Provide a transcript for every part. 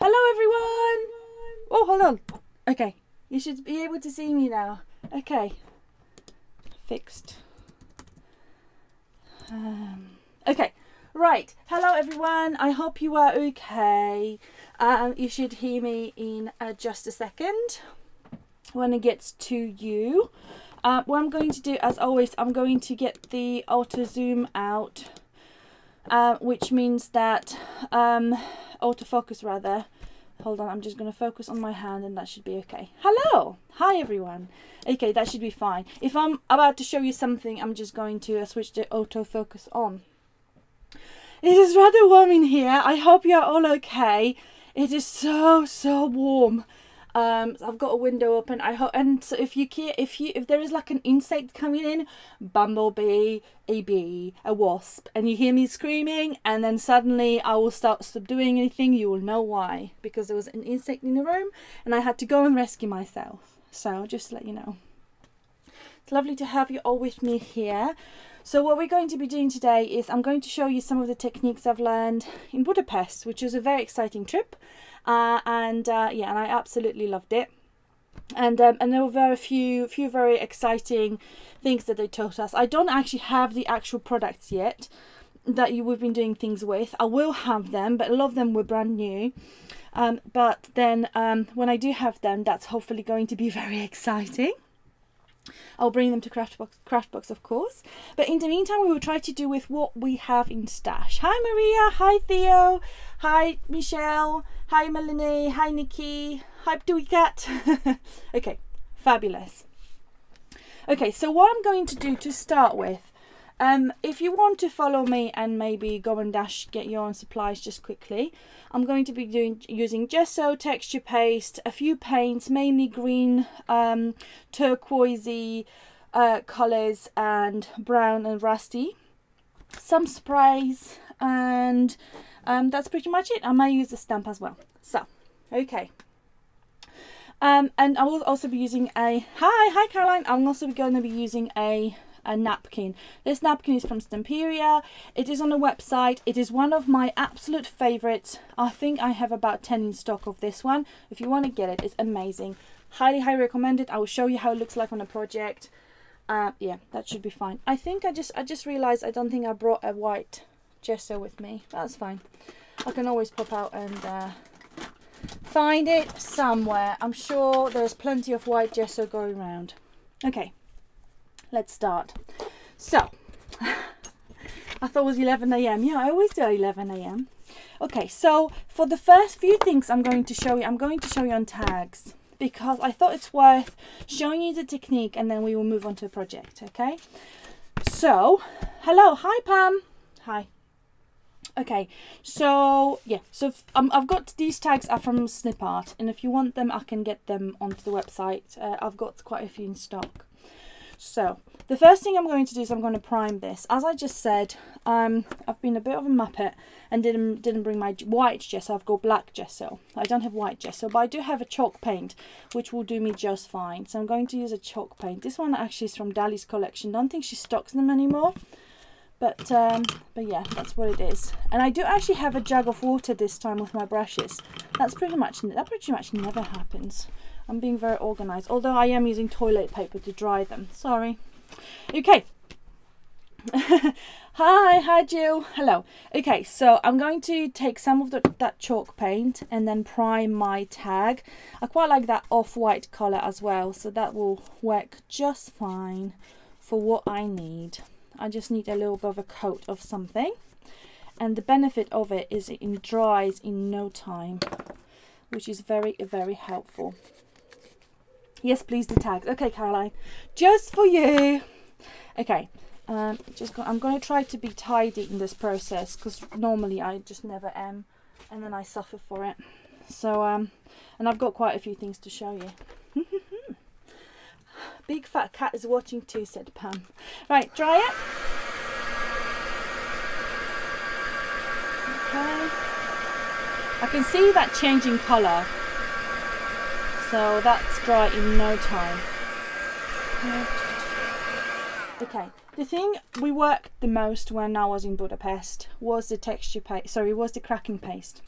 Hello, everyone. Oh, hold on. Okay, you should be able to see me now. Okay, fixed. Um, okay, right. Hello, everyone. I hope you are okay. Um, you should hear me in uh, just a second when it gets to you. Uh, what I'm going to do, as always, I'm going to get the auto zoom out, uh, which means that um, autofocus rather. Hold on, I'm just going to focus on my hand and that should be okay. Hello! Hi everyone! Okay, that should be fine. If I'm about to show you something, I'm just going to uh, switch the autofocus on. It is rather warm in here. I hope you're all okay. It is so, so warm. Um, I've got a window open. I hope, and so if you care, if you if there is like an insect coming in, bumblebee, a bee, a wasp, and you hear me screaming, and then suddenly I will start subduing anything, you will know why because there was an insect in the room, and I had to go and rescue myself. So just to let you know. It's lovely to have you all with me here. So what we're going to be doing today is I'm going to show you some of the techniques I've learned in Budapest, which was a very exciting trip uh, and uh, yeah, and I absolutely loved it. And um, and there were very few few very exciting things that they taught us. I don't actually have the actual products yet that you we've been doing things with. I will have them, but a lot of them were brand new. Um, but then um, when I do have them, that's hopefully going to be very exciting. I'll bring them to Craftbox, Craftbox, of course. But in the meantime, we will try to do with what we have in stash. Hi, Maria. Hi, Theo. Hi, Michelle. Hi, Melanie. Hi, Nikki. Hi, Cat. okay, fabulous. Okay, so what I'm going to do to start with um, if you want to follow me and maybe go and dash get your own supplies just quickly, I'm going to be doing using gesso, texture paste, a few paints, mainly green, um, turquoisey uh, colours and brown and rusty, some sprays and um, that's pretty much it. I may use the stamp as well. So, okay. Um, and I will also be using a, hi, hi Caroline, I'm also going to be using a a napkin. This napkin is from Stamperia. It is on the website. It is one of my absolute favorites. I think I have about 10 in stock of this one. If you want to get it, it's amazing. Highly, highly recommend it. I will show you how it looks like on a project. Uh, yeah, that should be fine. I think I just I just realized I don't think I brought a white gesso with me. That's fine. I can always pop out and uh, find it somewhere. I'm sure there's plenty of white gesso going around. Okay, let's start. So, I thought it was 11 a.m. Yeah, I always do 11 a.m. Okay, so for the first few things I'm going to show you, I'm going to show you on tags because I thought it's worth showing you the technique and then we will move on to the project, okay? So, hello, hi Pam. Hi. Okay, so yeah, so um, I've got these tags are from Snip Art, and if you want them, I can get them onto the website. Uh, I've got quite a few in stock. So the first thing I'm going to do is I'm going to prime this. As I just said, um, I've been a bit of a muppet and didn't didn't bring my white gesso. I've got black gesso. I don't have white gesso, but I do have a chalk paint, which will do me just fine. So I'm going to use a chalk paint. This one actually is from Dali's collection. Don't think she stocks them anymore. But um, but yeah, that's what it is. And I do actually have a jug of water this time with my brushes. That's pretty much that pretty much never happens. I'm being very organized, although I am using toilet paper to dry them. Sorry. Okay. hi, hi Jill. Hello. Okay, so I'm going to take some of the, that chalk paint and then prime my tag. I quite like that off-white color as well, so that will work just fine for what I need. I just need a little bit of a coat of something. And the benefit of it is it dries in no time, which is very, very helpful. Yes, please, the tags. Okay, Caroline. Just for you. Okay. Um, just go I'm going to try to be tidy in this process because normally I just never am and then I suffer for it. So, um, and I've got quite a few things to show you. Big fat cat is watching too, said Pam. Right, dry it. Okay. I can see that changing colour so that's dry in no time. Okay, the thing we worked the most when I was in Budapest was the texture paste, sorry, was the cracking paste.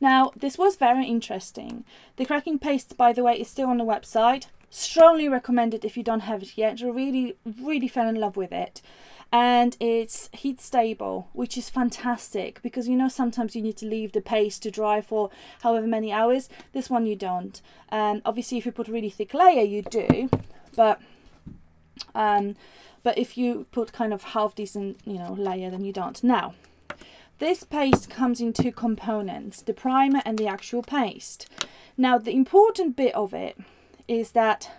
Now, this was very interesting. The cracking paste, by the way, is still on the website. Strongly recommend it if you don't have it yet. I really, really fell in love with it. And it's heat stable, which is fantastic because you know sometimes you need to leave the paste to dry for however many hours. This one you don't. And obviously, if you put a really thick layer, you do. But um, but if you put kind of half decent, you know, layer, then you don't. Now, this paste comes in two components, the primer and the actual paste. Now, the important bit of it is that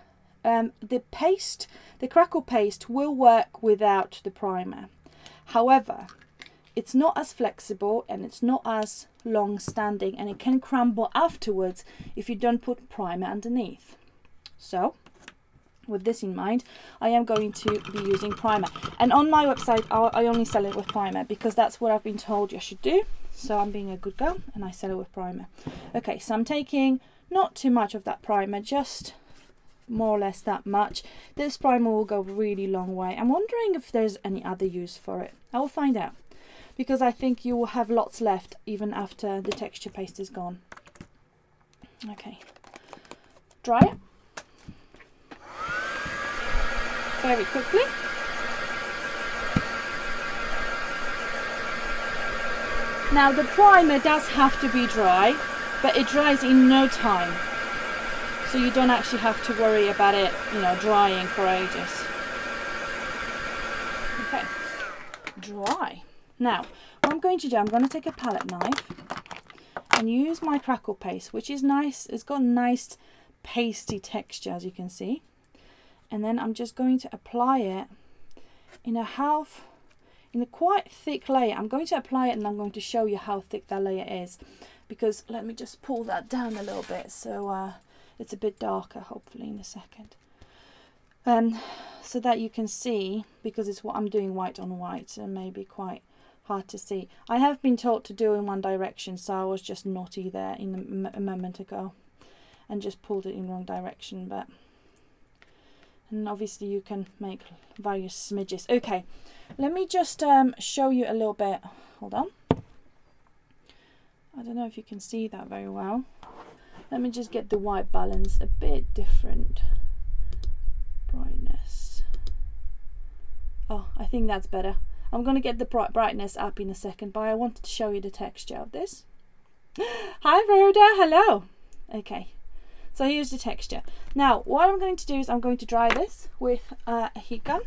um, the paste, the crackle paste will work without the primer. However, it's not as flexible and it's not as long standing and it can crumble afterwards if you don't put primer underneath. So, with this in mind, I am going to be using primer. And on my website, I only sell it with primer because that's what I've been told you should do. So I'm being a good girl and I sell it with primer. Okay, so I'm taking not too much of that primer, just more or less that much. This primer will go a really long way. I'm wondering if there's any other use for it. I will find out because I think you will have lots left even after the texture paste is gone. Okay, dry it. very quickly. Now the primer does have to be dry, but it dries in no time. So you don't actually have to worry about it, you know, drying for ages. Okay, dry. Now, what I'm going to do, I'm going to take a palette knife and use my crackle paste, which is nice. It's got a nice pasty texture, as you can see and then I'm just going to apply it in a half in a quite thick layer I'm going to apply it and I'm going to show you how thick that layer is because let me just pull that down a little bit so uh, it's a bit darker hopefully in a second. Um, so that you can see because it's what I'm doing white on white and maybe quite hard to see. I have been taught to do in one direction so I was just naughty there in a, moment ago and just pulled it in wrong direction but and obviously you can make various smidges. Okay let me just um, show you a little bit hold on I don't know if you can see that very well. Let me just get the white balance a bit different. Brightness. Oh I think that's better. I'm going to get the bright brightness up in a second but I wanted to show you the texture of this. Hi Rhoda. Hello. Okay. So here's the texture. Now, what I'm going to do is I'm going to dry this with uh, a heat gun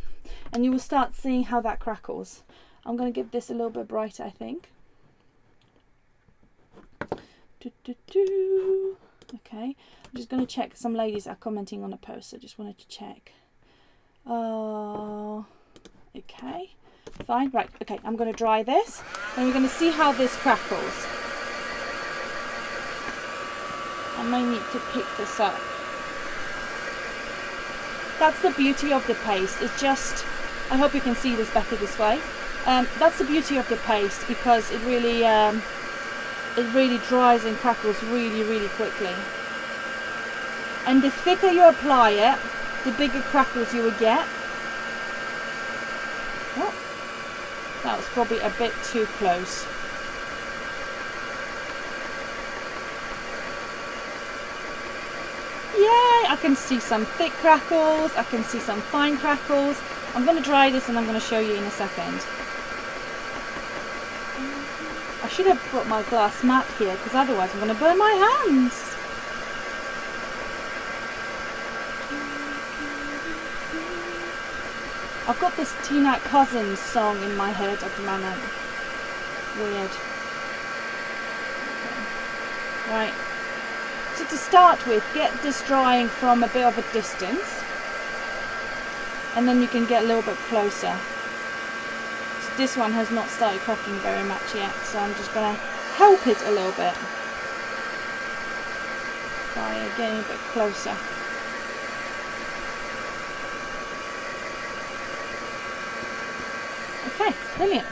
and you will start seeing how that crackles. I'm going to give this a little bit brighter, I think. Do, do, do. Okay, I'm just going to check. Some ladies are commenting on a post. I just wanted to check. Uh, okay, fine. Right, okay, I'm going to dry this and we're going to see how this crackles. I may need to pick this up. That's the beauty of the paste. It's just, I hope you can see this better this way. Um, that's the beauty of the paste because it really, um, it really dries and crackles really, really quickly. And the thicker you apply it, the bigger crackles you will get. Oh, that was probably a bit too close. Yay! I can see some thick crackles, I can see some fine crackles. I'm going to dry this and I'm going to show you in a second. Should have brought my glass mat here because otherwise I'm going to burn my hands. I've got this Tina Cousins song in my head at the moment. Weird. Right. So to start with, get this drying from a bit of a distance and then you can get a little bit closer. This one has not started cracking very much yet, so I'm just going to help it a little bit by getting a bit closer. Okay, brilliant.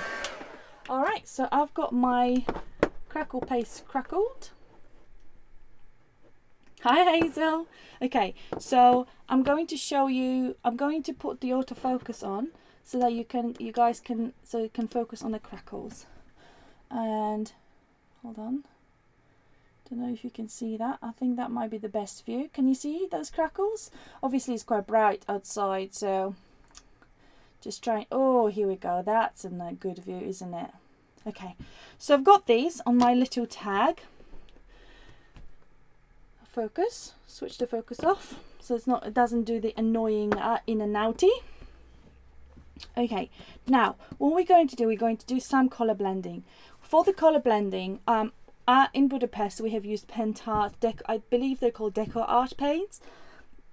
Alright, so I've got my crackle paste crackled. Hi Hazel. Okay, so I'm going to show you, I'm going to put the autofocus on so that you can, you guys can, so you can focus on the crackles. And, hold on. Don't know if you can see that. I think that might be the best view. Can you see those crackles? Obviously it's quite bright outside, so just trying. Oh, here we go. That's a good view, isn't it? Okay, so I've got these on my little tag. Focus. Switch the focus off, so it's not. It doesn't do the annoying uh, in and outy. Okay, now what we're going to do, we're going to do some color blending. For the color blending, um, uh, in Budapest, we have used Pentart, Dec I believe they're called Deco Art paints.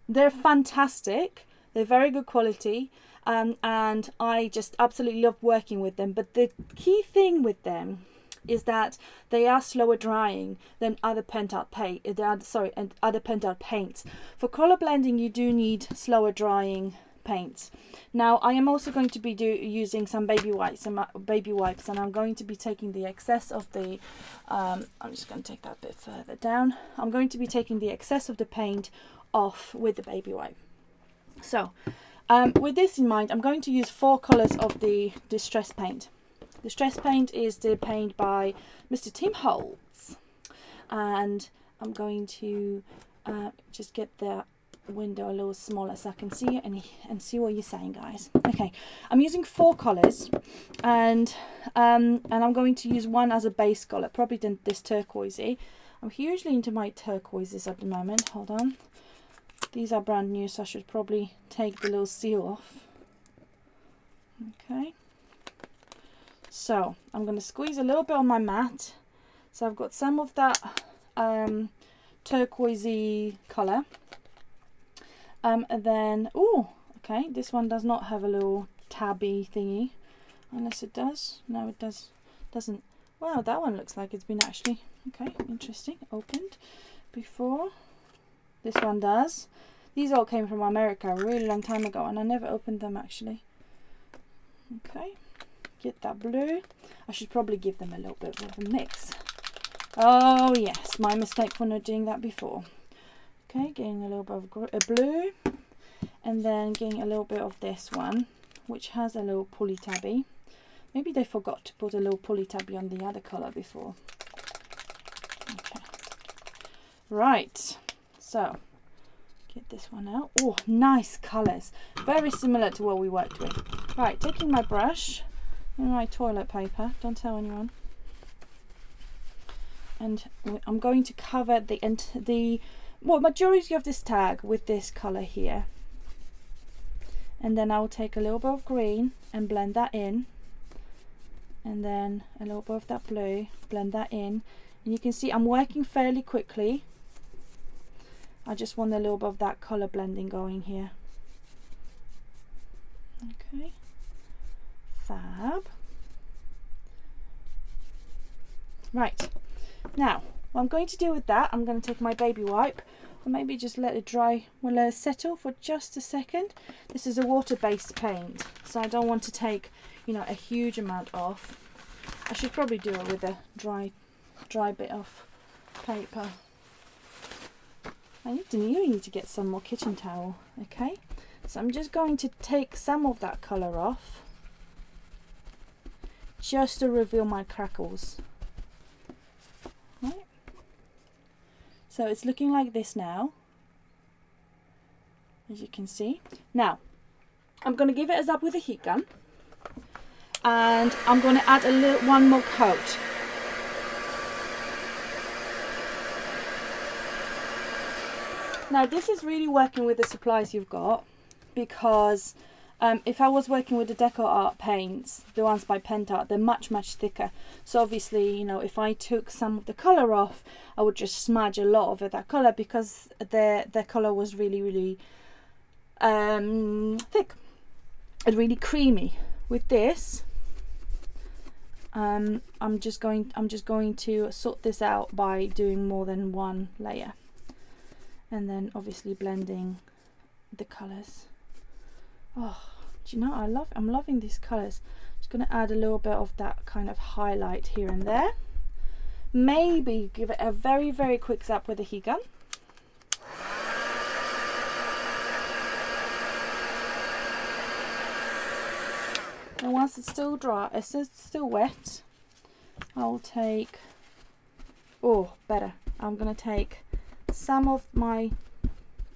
They're fantastic. They're very good quality. Um, and I just absolutely love working with them. But the key thing with them is that they are slower drying than other Pentart paint. Uh, sorry, and other Pentart paints. For color blending, you do need slower drying paints. Now I am also going to be do, using some baby wipes, some baby wipes, and I'm going to be taking the excess of the. Um, I'm just going to take that a bit further down. I'm going to be taking the excess of the paint off with the baby wipe. So, um, with this in mind, I'm going to use four colours of the distress paint. The distress paint is the paint by Mr. Tim Holtz, and I'm going to uh, just get the window a little smaller so I can see and, and see what you're saying guys. Okay I'm using four colors and um, and I'm going to use one as a base color probably this turquoisey I'm hugely into my turquoises at the moment. Hold on. These are brand new so I should probably take the little seal off. Okay. So I'm going to squeeze a little bit on my mat so I've got some of that um, turquoisey color um, and then, oh, okay, this one does not have a little tabby thingy. Unless it does. No, it does. Doesn't. Wow, that one looks like it's been actually, okay, interesting, opened before. This one does. These all came from America a really long time ago and I never opened them actually. Okay, get that blue. I should probably give them a little bit of a mix. Oh yes, my mistake for not doing that before. Okay, getting a little bit of blue and then getting a little bit of this one which has a little pulley tabby. Maybe they forgot to put a little pulley tabby on the other colour before. Okay. Right, so get this one out. Oh, nice colours. Very similar to what we worked with. Right, taking my brush and my toilet paper. Don't tell anyone. And I'm going to cover the, the well, majority of this tag with this colour here. And then I'll take a little bit of green and blend that in. And then a little bit of that blue, blend that in. And you can see I'm working fairly quickly. I just want a little bit of that colour blending going here. Okay. Fab. Right. Now, what I'm going to do with that, I'm going to take my baby wipe or maybe just let it dry, well it settle for just a second. This is a water-based paint, so I don't want to take, you know, a huge amount off. I should probably do it with a dry, dry bit of paper. I need to, you need to get some more kitchen towel, okay? So I'm just going to take some of that colour off, just to reveal my crackles. Right. So it's looking like this now, as you can see. Now, I'm going to give it a zap with a heat gun. And I'm going to add a little one more coat. Now this is really working with the supplies you've got because um, if I was working with the Deco Art paints, the ones by Pentart, they're much, much thicker. So obviously, you know, if I took some of the colour off, I would just smudge a lot of that colour because the, the colour was really, really um, thick and really creamy. With this, um, I'm just going I'm just going to sort this out by doing more than one layer and then obviously blending the colours oh do you know I love I'm loving these colors just going to add a little bit of that kind of highlight here and there. Maybe give it a very very quick zap with a heat gun. And once it's still dry it's still wet I'll take oh better. I'm to take some of my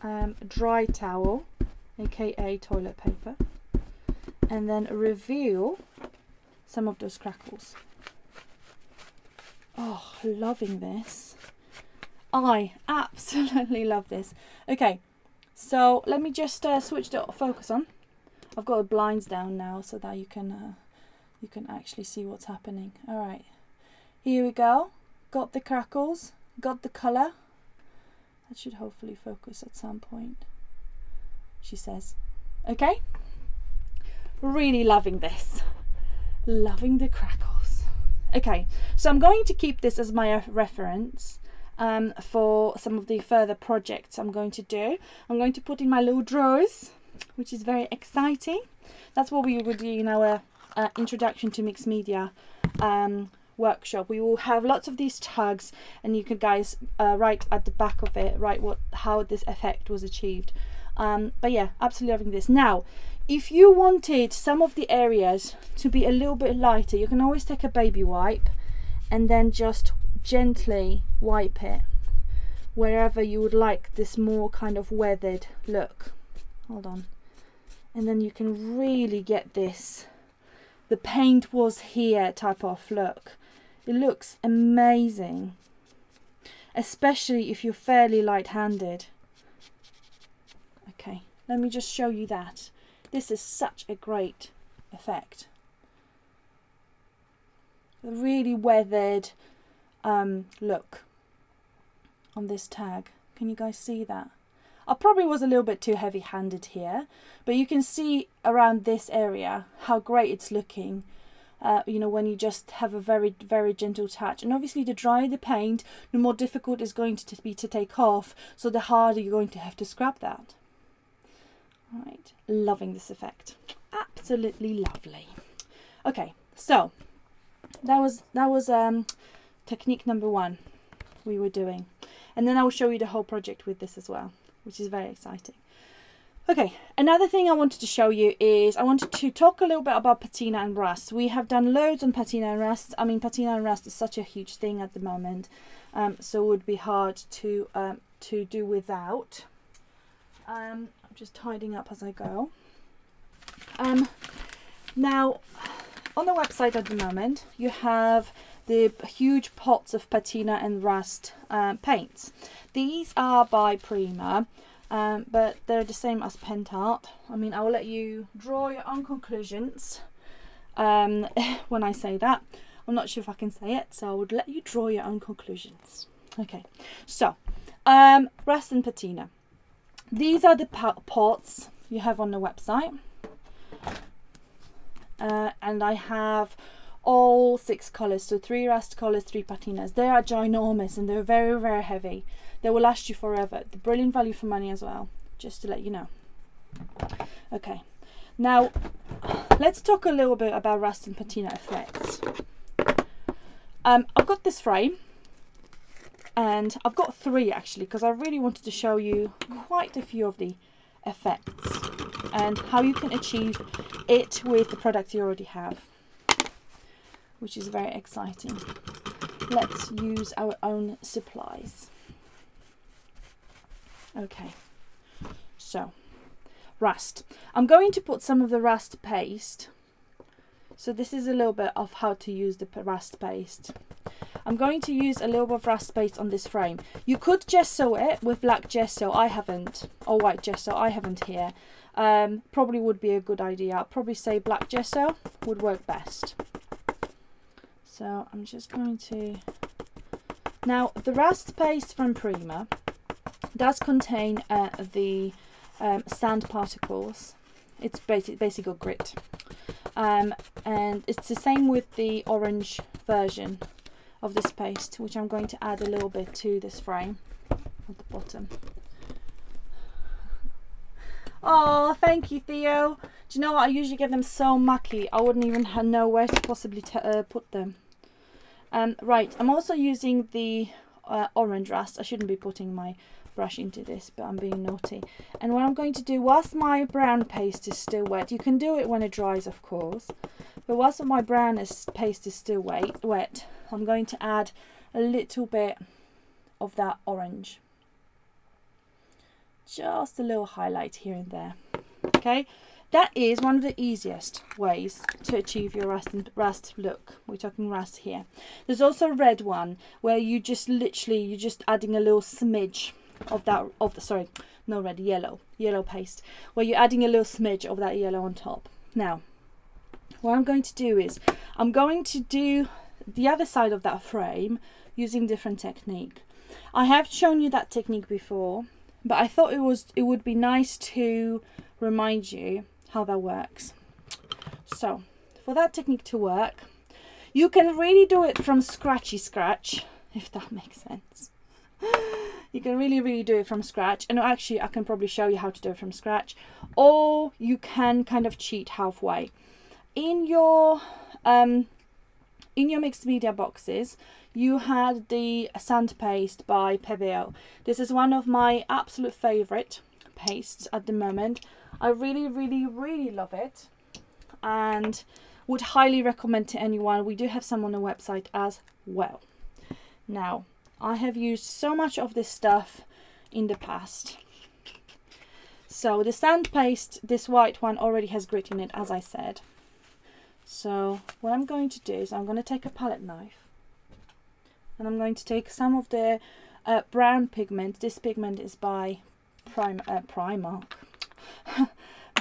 um, dry towel, aka toilet paper, and then reveal some of those crackles. Oh, loving this. I absolutely love this. Okay, so let me just uh, switch the focus on. I've got the blinds down now so that you can uh, you can actually see what's happening. All right, here we go. Got the crackles, got the colour. That should hopefully focus at some point. She says, okay. Really loving this. Loving the crackles. Okay, so I'm going to keep this as my reference um, for some of the further projects I'm going to do. I'm going to put in my little drawers, which is very exciting. That's what we will do in our uh, introduction to mixed media um, workshop. We will have lots of these tags and you can guys uh, write at the back of it, write what how this effect was achieved. Um, but yeah, absolutely loving this. Now, if you wanted some of the areas to be a little bit lighter, you can always take a baby wipe and then just gently wipe it wherever you would like this more kind of weathered look. Hold on. And then you can really get this the paint was here type of look. It looks amazing, especially if you're fairly light-handed. Let me just show you that. This is such a great effect. A really weathered um, look on this tag. Can you guys see that? I probably was a little bit too heavy handed here, but you can see around this area how great it's looking. Uh, you know, when you just have a very, very gentle touch. And obviously the drier the paint, the more difficult it's going to be to take off, so the harder you're going to have to scrub that. Right, loving this effect. Absolutely lovely. Okay, so that was that was um, technique number one we were doing. And then I will show you the whole project with this as well, which is very exciting. Okay, another thing I wanted to show you is I wanted to talk a little bit about patina and rust. We have done loads on patina and rust. I mean, patina and rust is such a huge thing at the moment, um, so it would be hard to um, to do without. Um, just tidying up as I go. Um, now, on the website at the moment, you have the huge pots of patina and rust um, paints. These are by Prima um, but they're the same as Pentart. I mean, I will let you draw your own conclusions um, when I say that. I'm not sure if I can say it, so I would let you draw your own conclusions. Okay, so um, rust and patina. These are the pots you have on the website. Uh, and I have all six colours, so three rust colours, three patinas. They are ginormous and they're very, very heavy. They will last you forever. The brilliant value for money as well, just to let you know. Okay, now let's talk a little bit about rust and patina effects. Um, I've got this frame and I've got three actually because I really wanted to show you quite a few of the effects and how you can achieve it with the product you already have which is very exciting. Let's use our own supplies. Okay, so rust. I'm going to put some of the rust paste. So this is a little bit of how to use the rust paste. I'm going to use a little bit of rust paste on this frame. You could gesso it with black gesso. I haven't. Or white gesso. I haven't here. Um, probably would be a good idea. I'd probably say black gesso would work best. So I'm just going to... Now, the rust paste from Prima does contain uh, the um, sand particles. It's basic, basically grit. Um, and it's the same with the orange version of this paste, which I'm going to add a little bit to this frame at the bottom. Oh, thank you, Theo. Do you know what? I usually get them so mucky, I wouldn't even know where to possibly uh, put them. Um, right, I'm also using the uh, orange rust. I shouldn't be putting my brush into this, but I'm being naughty. And what I'm going to do, whilst my brown paste is still wet, you can do it when it dries, of course, but whilst my brown is, paste is still wet, wet, I'm going to add a little bit of that orange. Just a little highlight here and there. Okay, that is one of the easiest ways to achieve your rust, rust look. We're talking rust here. There's also a red one where you just literally, you're just adding a little smidge of that, of the, sorry, no red, yellow, yellow paste, where you're adding a little smidge of that yellow on top. Now, what I'm going to do is, I'm going to do the other side of that frame using different technique. I have shown you that technique before, but I thought it was it would be nice to remind you how that works. So for that technique to work, you can really do it from scratchy scratch, if that makes sense. You can really, really do it from scratch. And actually, I can probably show you how to do it from scratch. Or you can kind of cheat halfway. In your um, in your mixed media boxes, you had the sand paste by Pebeo. This is one of my absolute favorite pastes at the moment. I really, really, really love it and would highly recommend to anyone. We do have some on the website as well. Now, I have used so much of this stuff in the past. So the sand paste, this white one already has grit in it, as I said. So what I'm going to do is I'm going to take a palette knife and I'm going to take some of the uh, brown pigment. This pigment is by Prim uh, Primark.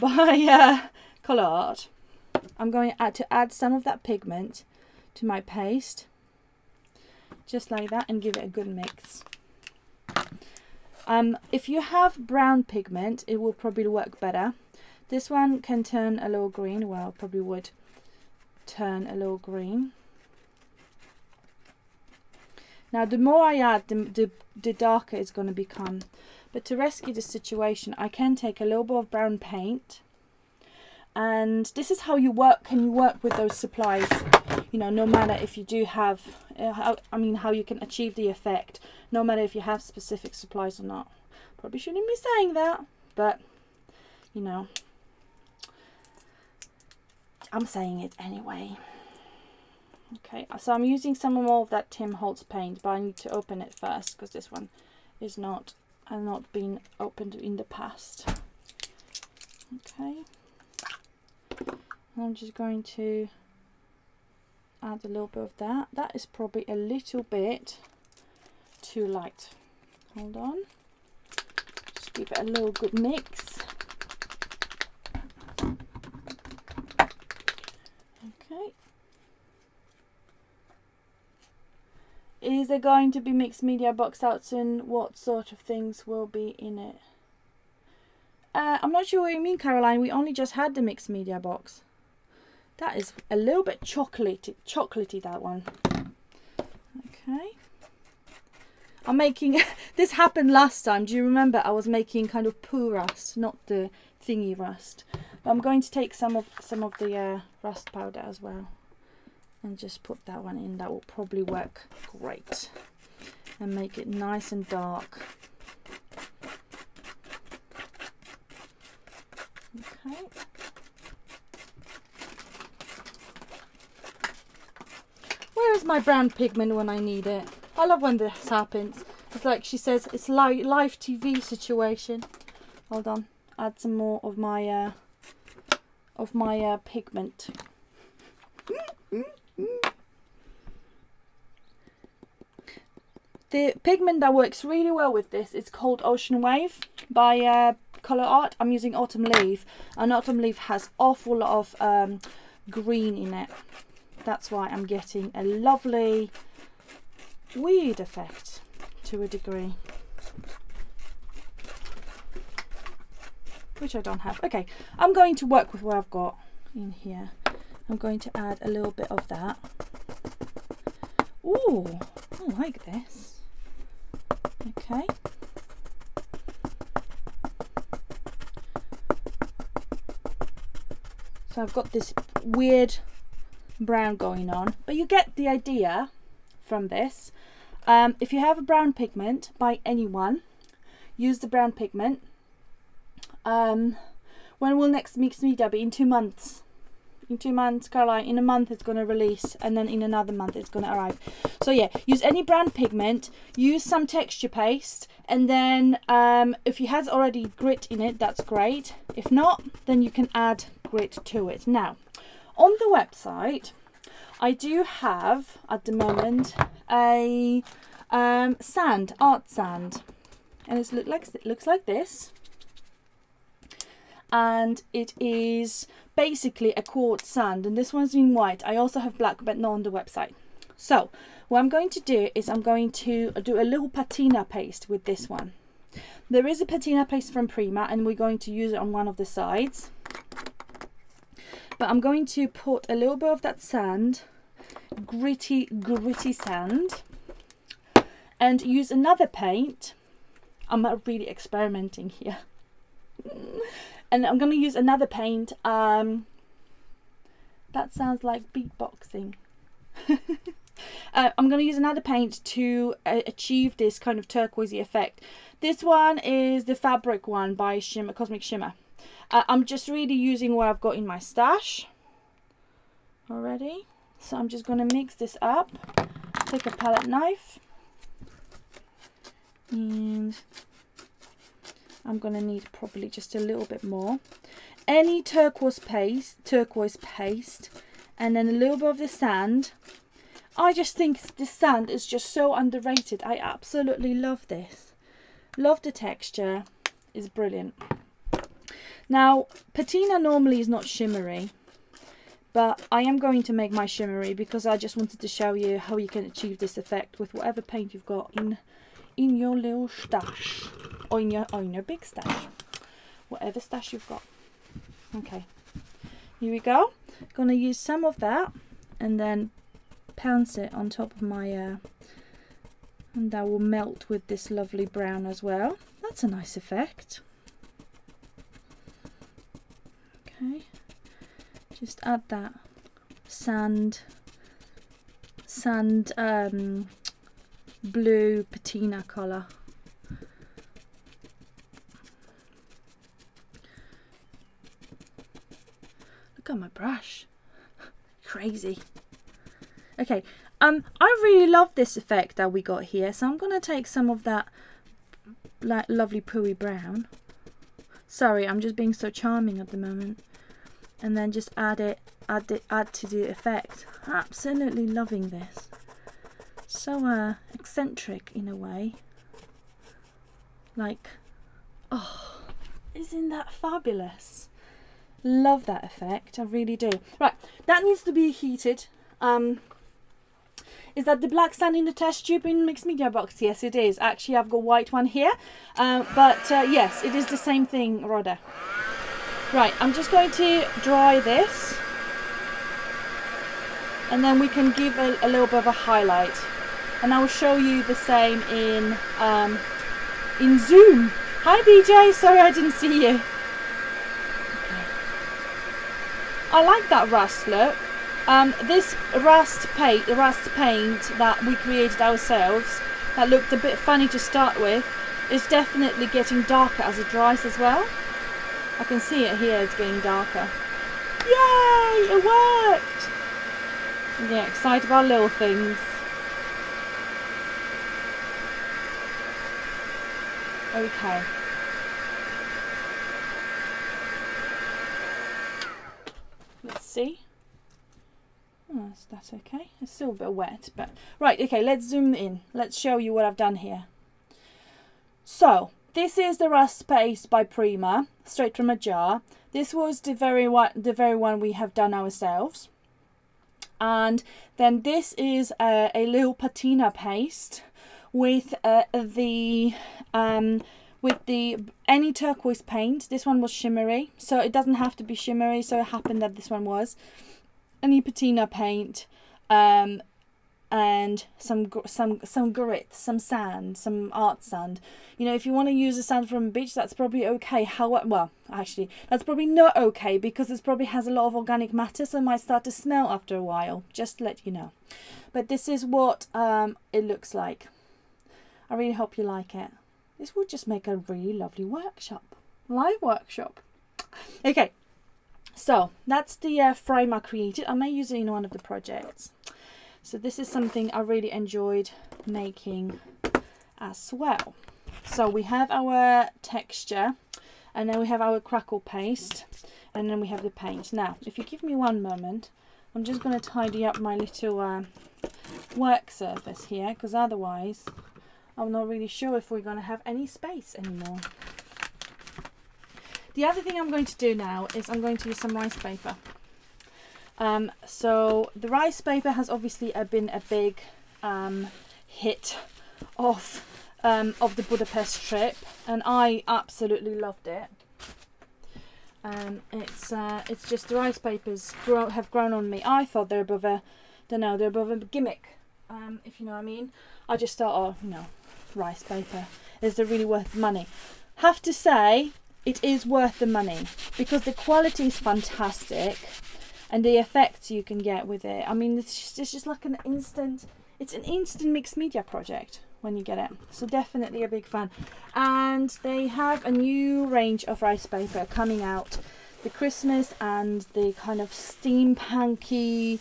by uh, Colour Art. I'm going to add, to add some of that pigment to my paste. Just like that and give it a good mix. Um, if you have brown pigment, it will probably work better. This one can turn a little green. Well, probably would turn a little green. Now, the more I add, the, the, the darker it's going to become. But to rescue the situation, I can take a little bit of brown paint. And this is how you work, can you work with those supplies, you know, no matter if you do have, uh, I mean, how you can achieve the effect, no matter if you have specific supplies or not. Probably shouldn't be saying that, but, you know, I'm saying it anyway. Okay, so I'm using some more of that Tim Holtz paint, but I need to open it first because this one is not has not been opened in the past. Okay, I'm just going to add a little bit of that. That is probably a little bit too light. Hold on, just give it a little good mix. Okay. Is there going to be mixed media box out soon? What sort of things will be in it? Uh, I'm not sure what you mean, Caroline. We only just had the mixed media box. That is a little bit chocolatey, chocolatey that one. Okay. I'm making, this happened last time. Do you remember? I was making kind of poo rust, not the thingy rust. But I'm going to take some of some of the uh, rust powder as well and just put that one in that will probably work great and make it nice and dark okay where is my brown pigment when I need it. I love when this happens. It's like she says it's like live TV situation. Hold on. Add some more of my uh, of my uh, pigment. The pigment that works really well with this is called Ocean Wave by uh, Colour Art. I'm using Autumn Leaf. And Autumn Leaf has awful lot of um, green in it. That's why I'm getting a lovely weird effect to a degree. Which I don't have. Okay, I'm going to work with what I've got in here. I'm going to add a little bit of that. Ooh, I like this. Okay. So I've got this weird brown going on, but you get the idea from this. Um, if you have a brown pigment by anyone, use the brown pigment. Um, when will next mix media be? In two months in two months Caroline in a month it's going to release and then in another month it's going to arrive so yeah use any brown pigment use some texture paste and then um, if it has already grit in it that's great if not then you can add grit to it now on the website I do have at the moment a um, sand art sand. And it looks like it looks like this. And it is basically a quartz sand and this one's in white. I also have black but not on the website. So what I'm going to do is I'm going to do a little patina paste with this one. There is a patina paste from Prima and we're going to use it on one of the sides but I'm going to put a little bit of that sand gritty gritty sand and use another paint I'm really experimenting here and I'm going to use another paint. Um, that sounds like beatboxing. uh, I'm going to use another paint to uh, achieve this kind of turquoisey effect. This one is the fabric one by Shimmer, Cosmic Shimmer. Uh, I'm just really using what I've got in my stash already. So I'm just going to mix this up. Take a palette knife and I'm going to need probably just a little bit more. Any turquoise paste, turquoise paste, and then a little bit of the sand. I just think this sand is just so underrated. I absolutely love this. Love the texture. It's brilliant. Now, patina normally is not shimmery, but I am going to make my shimmery because I just wanted to show you how you can achieve this effect with whatever paint you've got in in your little stash or in your, or in your big stash. Whatever stash you've got. Okay. Here we go. Gonna use some of that and then pounce it on top of my uh, and that will melt with this lovely brown as well. That's a nice effect okay just add that sand sand um, blue patina colour. Look at my brush. Crazy. Okay, um, I really love this effect that we got here, so I'm going to take some of that like lovely pooey brown. Sorry, I'm just being so charming at the moment. And then just add it, add it, add to the effect. Absolutely loving this so uh, eccentric in a way. Like, oh, isn't that fabulous? Love that effect, I really do. Right, that needs to be heated. Um, is that the black sand in the test tube in mixed media box? Yes, it is. Actually, I've got white one here. Um, but uh, yes, it is the same thing, Rhoda. Right, I'm just going to dry this. And then we can give a, a little bit of a highlight and I will show you the same in um, in Zoom. Hi BJ, sorry I didn't see you. Okay. I like that rust look. Um, this rust paint, the rust paint that we created ourselves, that looked a bit funny to start with, is definitely getting darker as it dries as well. I can see it here, it's getting darker. Yay, it worked! Yeah, excited about little things. Okay. Let's see. Oh, that's okay. It's still a bit wet, but right. Okay, let's zoom in. Let's show you what I've done here. So this is the rust paste by Prima, straight from a jar. This was the very one, the very one we have done ourselves. And then this is a, a little patina paste with uh, the um, with the any turquoise paint. This one was shimmery, so it doesn't have to be shimmery. So it happened that this one was any patina paint, um, and some some some grit, some sand, some art sand. You know, if you want to use a sand from a beach, that's probably okay. How well, actually, that's probably not okay because this probably has a lot of organic matter, so it might start to smell after a while. Just to let you know. But this is what um, it looks like. I really hope you like it. This will just make a really lovely workshop, live workshop. Okay, So that's the uh, frame I created. I may use it in one of the projects. So this is something I really enjoyed making as well. So we have our texture and then we have our crackle paste and then we have the paint. Now, if you give me one moment, I'm just going to tidy up my little uh, work surface here because otherwise I'm not really sure if we're going to have any space anymore. The other thing I'm going to do now is I'm going to use some rice paper. Um, so the rice paper has obviously uh, been a big um, hit of um, of the Budapest trip, and I absolutely loved it. Um, it's uh, it's just the rice papers grow, have grown on me. I thought they're above a, don't know, they're above a gimmick, um, if you know what I mean. I just thought, oh, you know, rice paper is they really worth the money? Have to say, it is worth the money because the quality is fantastic, and the effects you can get with it. I mean, it's just, it's just like an instant. It's an instant mixed media project when you get it. So definitely a big fan. And they have a new range of rice paper coming out. The Christmas and the kind of steampunky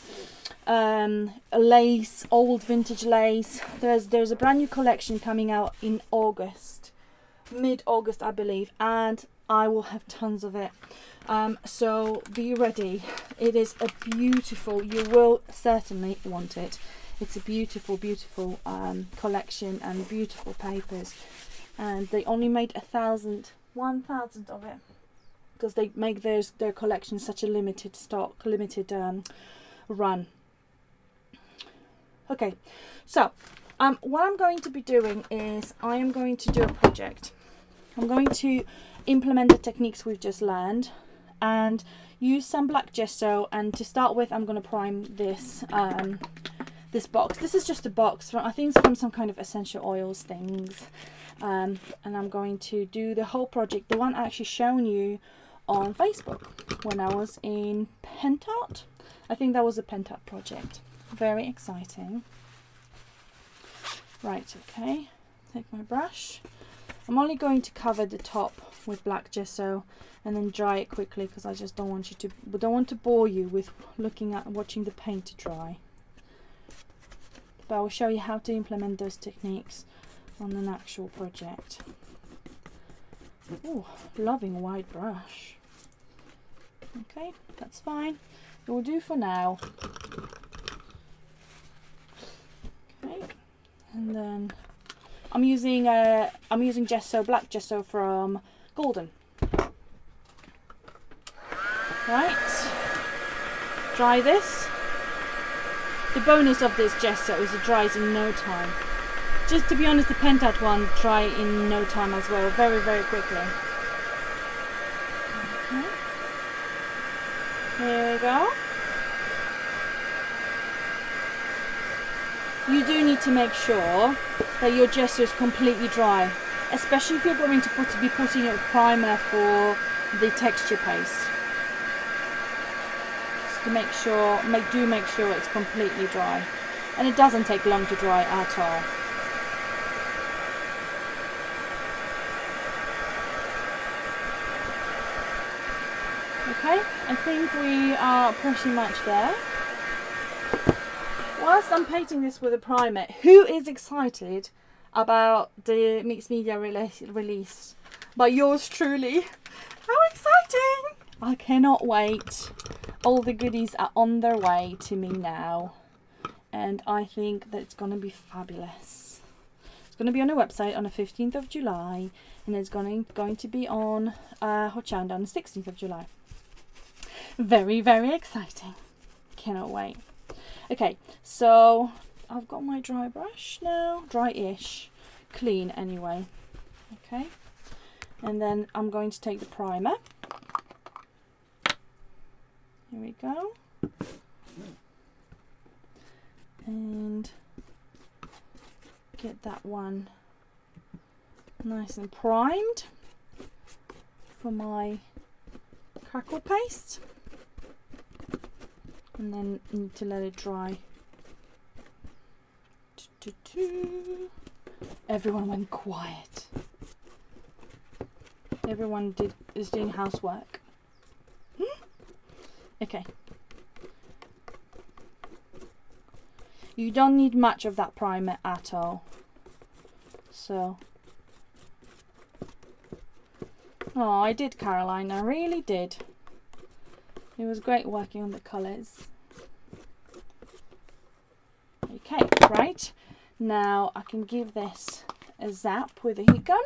um, lace, old vintage lace. There's there's a brand new collection coming out in August, mid-August I believe, and I will have tons of it. Um, so be ready. It is a beautiful. You will certainly want it. It's a beautiful, beautiful um, collection and beautiful papers. And they only made a thousand, one thousand of it, because they make their their collection such a limited stock, limited um, run. Okay, so um, what I'm going to be doing is I am going to do a project. I'm going to implement the techniques we've just learned and use some black gesso and to start with I'm going to prime this um, this box. This is just a box from, I think it's from some kind of essential oils things. Um, and I'm going to do the whole project, the one I actually shown you on Facebook when I was in Pentart. I think that was a Pentart project. Very exciting. Right, okay. Take my brush. I'm only going to cover the top with black gesso and then dry it quickly because I just don't want you to don't want to bore you with looking at watching the paint to dry but I will show you how to implement those techniques on an actual project. Oh, loving white brush. Okay, that's fine. It will do for now. Okay, and then I'm using uh, I'm using gesso, black gesso from Golden. Right, dry this. The bonus of this gesso is it dries in no time. Just to be honest, the Pentart one dry in no time as well, very very quickly. Okay. Here we go. You do need to make sure that your gesso is completely dry, especially if you're going to put, be putting a primer for the texture paste Just to make sure, make, do make sure it's completely dry. And it doesn't take long to dry at all. Okay, I think we are pretty much there. Whilst I'm painting this with a primer, who is excited about the mixed media release, release by yours truly? How exciting! I cannot wait all the goodies are on their way to me now and I think that it's going to be fabulous. It's going to be on a website on the 15th of July and it's going, going to be on uh, Hochanda on the 16th of July. Very, very exciting. Cannot wait. Okay, so I've got my dry brush now, dry-ish, clean anyway. Okay, and then I'm going to take the primer here we go. And get that one nice and primed for my crackle paste. And then need to let it dry. Everyone went quiet. Everyone did is doing housework. Hmm? Okay. You don't need much of that primer at all. So. Oh, I did, Caroline. I really did. It was great working on the colours. Okay, right. Now I can give this a zap with a heat gun.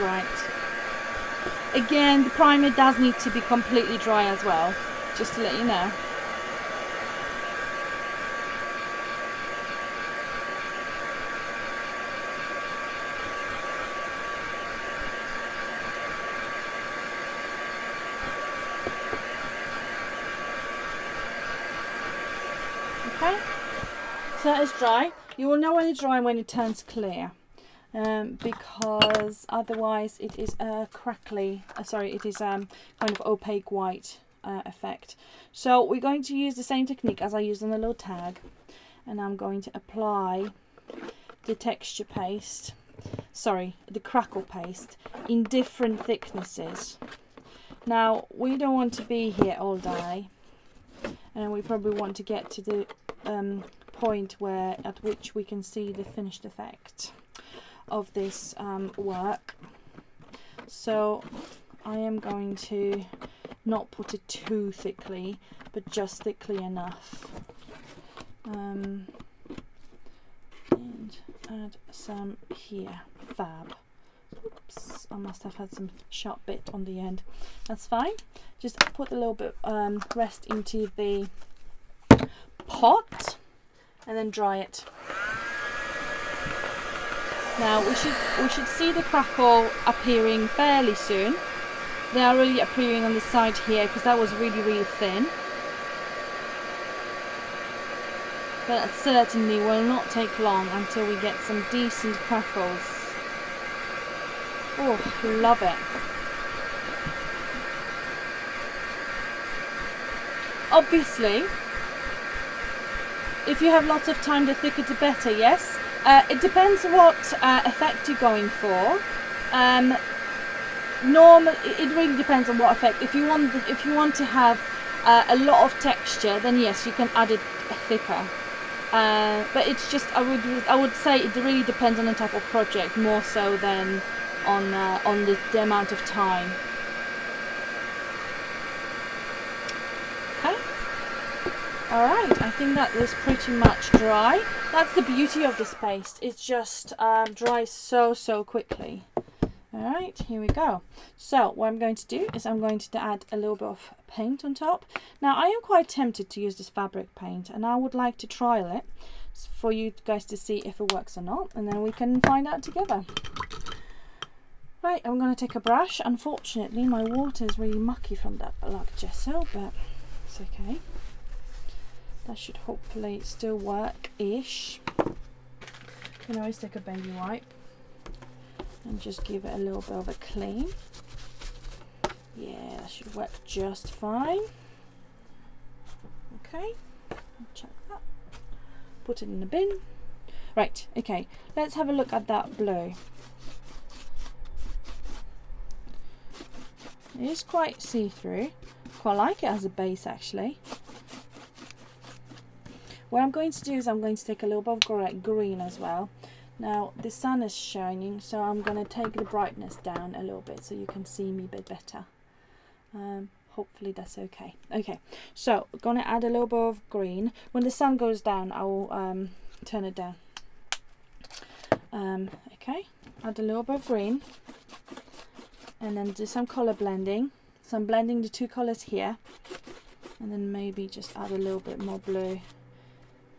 right. Again, the primer does need to be completely dry as well, just to let you know. Okay, so that is dry. You will know when it's dry when it turns clear. Um, because otherwise it is a crackly, uh, sorry, it is um, kind of opaque white uh, effect. So we're going to use the same technique as I used on the little tag. And I'm going to apply the texture paste, sorry, the crackle paste in different thicknesses. Now, we don't want to be here all day. And we probably want to get to the um, point where at which we can see the finished effect of this um, work. So I am going to not put it too thickly but just thickly enough. Um, and add some here. Fab. Oops I must have had some sharp bit on the end. That's fine. Just put a little bit um, rest into the pot and then dry it now we should we should see the crackle appearing fairly soon. They are really appearing on the side here because that was really really thin. But certainly will not take long until we get some decent crackles. Oh, love it. Obviously, if you have lots of time, the thicker the better, yes? Uh, it depends what uh, effect you're going for. Um, normal, it really depends on what effect. If you want, if you want to have uh, a lot of texture, then yes, you can add it thicker. Uh, but it's just, I would, I would say it really depends on the type of project more so than on uh, on the, the amount of time. Alright, I think that is pretty much dry. That's the beauty of this paste. It just um, dries so, so quickly. Alright, here we go. So what I'm going to do is I'm going to add a little bit of paint on top. Now I am quite tempted to use this fabric paint and I would like to trial it for you guys to see if it works or not and then we can find out together. Right, I'm going to take a brush. Unfortunately my water is really mucky from that black gesso but it's okay that should hopefully still work-ish. You can always take a baby wipe and just give it a little bit of a clean. Yeah, that should work just fine. Okay, check that. Put it in the bin. Right, okay, let's have a look at that blue. It is quite see-through. Quite like it as a base actually. What I'm going to do is I'm going to take a little bit of green as well. Now the sun is shining so I'm going to take the brightness down a little bit so you can see me a bit better. Um, hopefully that's okay. Okay, so I'm going to add a little bit of green. When the sun goes down I'll um, turn it down. Um, okay, add a little bit of green and then do some color blending. So I'm blending the two colors here and then maybe just add a little bit more blue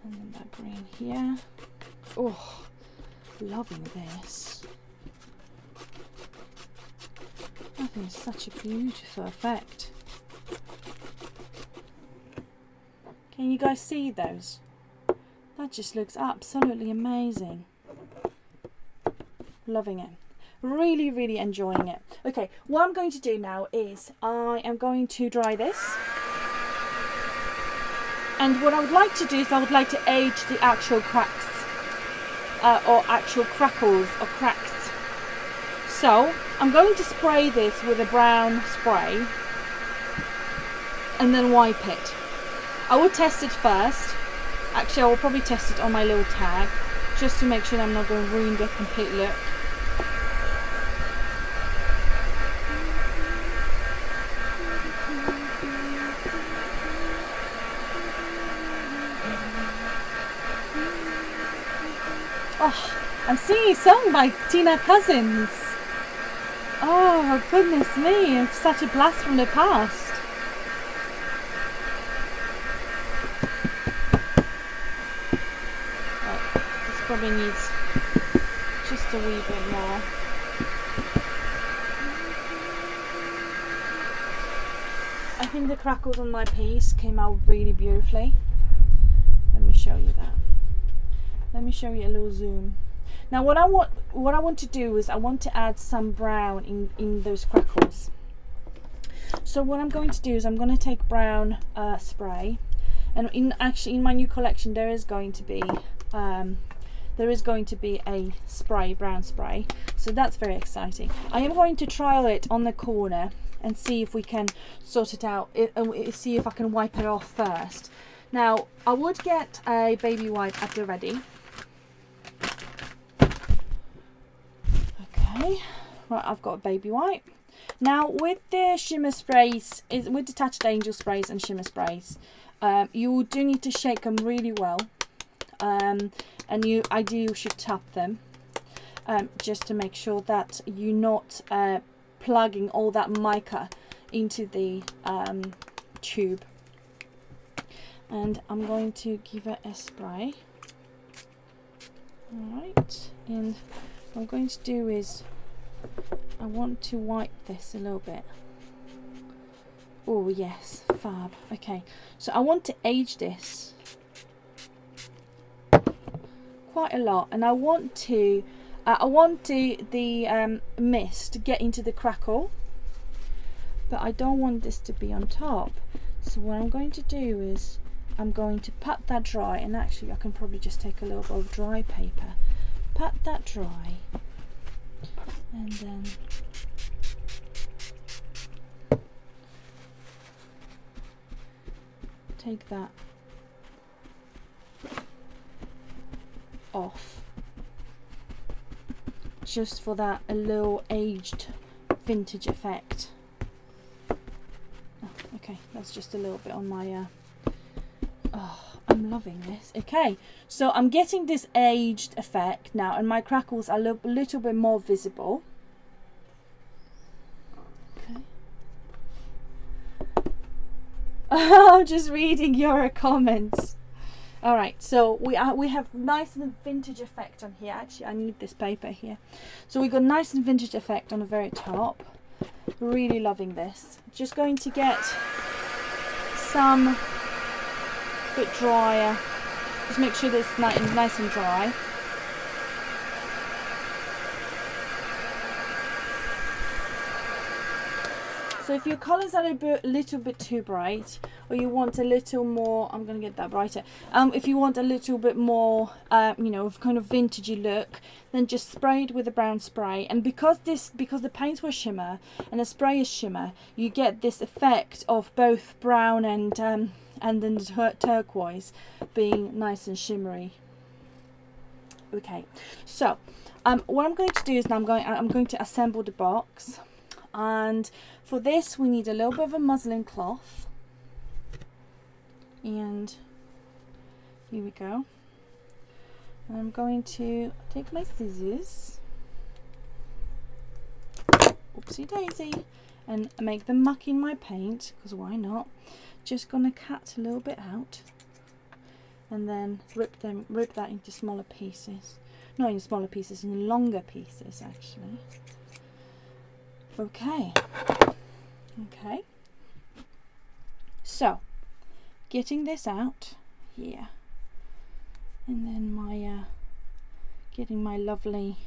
and then that green here. Oh, loving this. I think it's such a beautiful effect. Can you guys see those? That just looks absolutely amazing. Loving it. Really, really enjoying it. Okay, what I'm going to do now is I am going to dry this. And what I would like to do is I would like to age the actual cracks uh, or actual crackles or cracks. So I'm going to spray this with a brown spray and then wipe it. I will test it first. Actually, I will probably test it on my little tag just to make sure I'm not going to ruin the complete look. Oh, I'm singing a song by Tina Cousins. Oh, goodness me, it's such a blast from the past. this probably needs just a wee bit more. I think the crackles on my piece came out really beautifully. Let me show you that let me show you a little zoom. Now what I want what I want to do is I want to add some brown in in those crackles. So what I'm going to do is I'm going to take brown uh, spray. And in actually in my new collection there is going to be um, there is going to be a spray brown spray. So that's very exciting. I am going to trial it on the corner and see if we can sort it out it, uh, see if I can wipe it off first. Now I would get a baby wipe at the ready Okay, right, I've got a baby wipe. Now with the shimmer sprays, is with Tattered Angel sprays and shimmer sprays, um, you do need to shake them really well. Um, and you ideally should tap them um, just to make sure that you're not uh, plugging all that mica into the um, tube. And I'm going to give it a spray. Alright, and what I'm going to do is I want to wipe this a little bit. Oh yes, fab. Okay, so I want to age this quite a lot, and I want to, uh, I want to the um, mist to get into the crackle, but I don't want this to be on top. So what I'm going to do is I'm going to pat that dry, and actually I can probably just take a little bit of dry paper pat that dry. And then take that off. Just for that a little aged vintage effect. Oh, okay that's just a little bit on my uh, oh loving this. Okay, so I'm getting this aged effect now and my crackles are a little, little bit more visible. Okay. I'm just reading your comments. All right, so we are we have nice and vintage effect on here. Actually, I need this paper here. So we got nice and vintage effect on the very top. Really loving this. Just going to get some bit drier. Just make sure that it's nice and dry. So if your colours are a little bit too bright, or you want a little more, I'm going to get that brighter. Um, if you want a little bit more, uh, you know, kind of vintagey look, then just spray it with a brown spray. And because this, because the paints were shimmer and the spray is shimmer, you get this effect of both brown and um, and then the tur turquoise being nice and shimmery. Okay, so um, what I'm going to do is now I'm going I'm going to assemble the box, and for this we need a little bit of a muslin cloth, and here we go. I'm going to take my scissors, oopsie daisy, and make them muck in my paint because why not? Just going to cut a little bit out and then rip them rip that into smaller pieces. Not in smaller pieces in longer pieces actually. Okay. Okay. So getting this out here. And then my uh, getting my lovely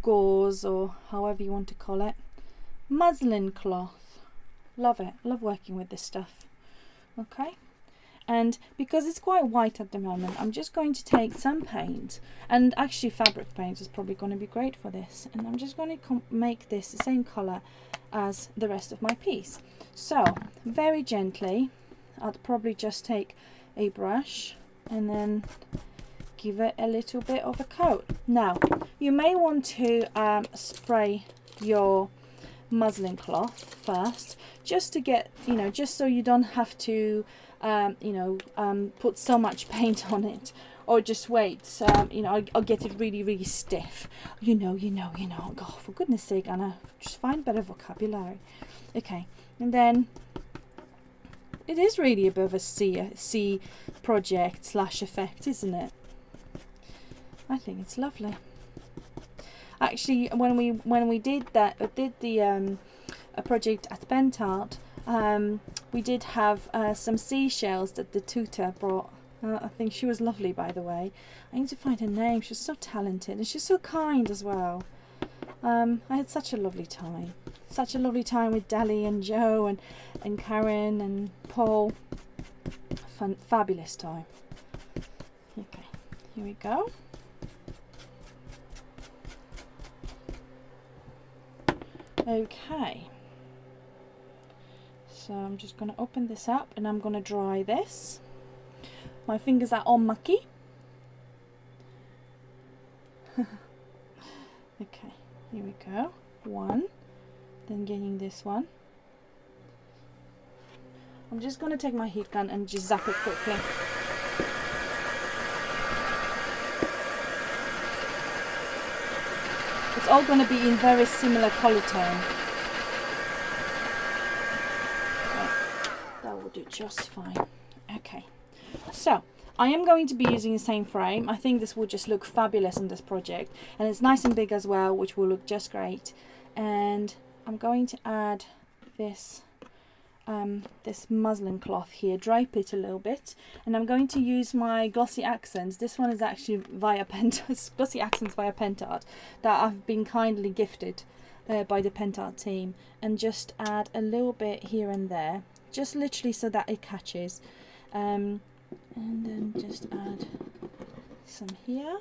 gauze or however you want to call it. Muslin cloth. Love it. Love working with this stuff okay? And because it's quite white at the moment I'm just going to take some paint. And actually fabric paint is probably going to be great for this. And I'm just going to make this the same color as the rest of my piece. So very gently I'd probably just take a brush and then give it a little bit of a coat. Now you may want to um, spray your muslin cloth first just to get you know just so you don't have to um, you know, um, put so much paint on it or just wait, um, you know, I'll, I'll, get it really, really stiff. You know, you know, you know. God, for goodness sake, Anna, just find better vocabulary. Okay, and then it is really a bit of project slash effect, isn't it? I think it's lovely. Actually, when we when we did that, did the um, a project at Pentart, um, we did have uh, some seashells that the tutor brought. Uh, I think she was lovely, by the way. I need to find her name. She's so talented and she's so kind as well. Um, I had such a lovely time. Such a lovely time with Dali and Joe and, and Karen and Paul. Fun, fabulous time. Okay, here we go. Okay. So I'm just going to open this up and I'm going to dry this. My fingers are all mucky. Okay here we go. One. Then getting this one. I'm just going to take my heat gun and just zap it quickly it's all going to be in very similar color tone That will do just fine. Okay, so I am going to be using the same frame. I think this will just look fabulous in this project. And it's nice and big as well, which will look just great. And I'm going to add this um, this muslin cloth here, drape it a little bit. And I'm going to use my Glossy Accents. This one is actually via Pentart, Glossy Accents via Pentart, that I've been kindly gifted uh, by the Pentart team. And just add a little bit here and there just literally so that it catches um, and then just add some here